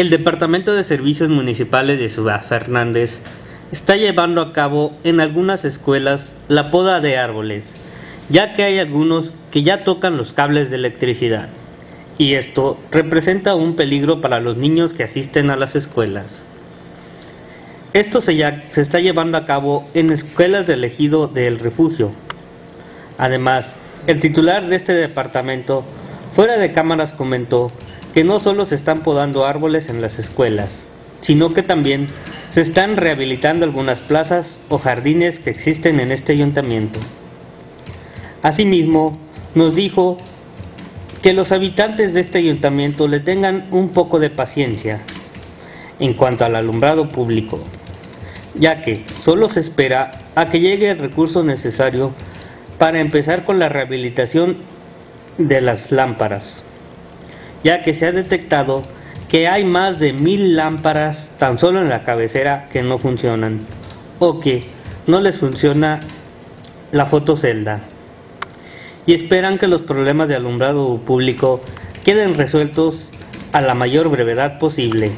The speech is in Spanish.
El Departamento de Servicios Municipales de Ciudad Fernández está llevando a cabo en algunas escuelas la poda de árboles, ya que hay algunos que ya tocan los cables de electricidad, y esto representa un peligro para los niños que asisten a las escuelas. Esto se, está llevando a cabo en escuelas del ejido del refugio. Además, el titular de este departamento, fuera de cámaras, comentó que no solo se están podando árboles en las escuelas, sino que también se están rehabilitando algunas plazas o jardines que existen en este ayuntamiento. Asimismo, nos dijo que los habitantes de este ayuntamiento le tengan un poco de paciencia en cuanto al alumbrado público, ya que solo se espera a que llegue el recurso necesario para empezar con la rehabilitación de las lámparas ya que se ha detectado que hay más de mil lámparas tan solo en la cabecera que no funcionan o que no les funciona la fotocelda y esperan que los problemas de alumbrado público queden resueltos a la mayor brevedad posible.